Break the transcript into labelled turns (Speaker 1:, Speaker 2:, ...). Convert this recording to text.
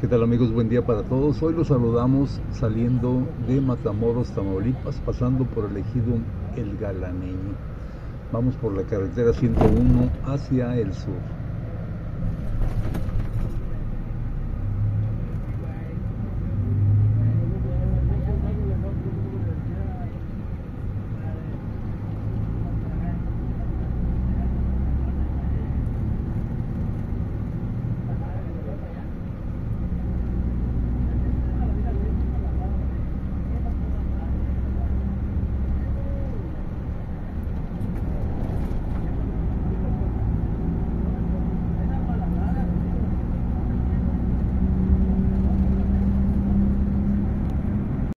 Speaker 1: ¿Qué tal amigos? Buen día para todos. Hoy los saludamos saliendo de Matamoros, Tamaulipas, pasando por el ejido El Galaneño. Vamos por la carretera 101 hacia el sur.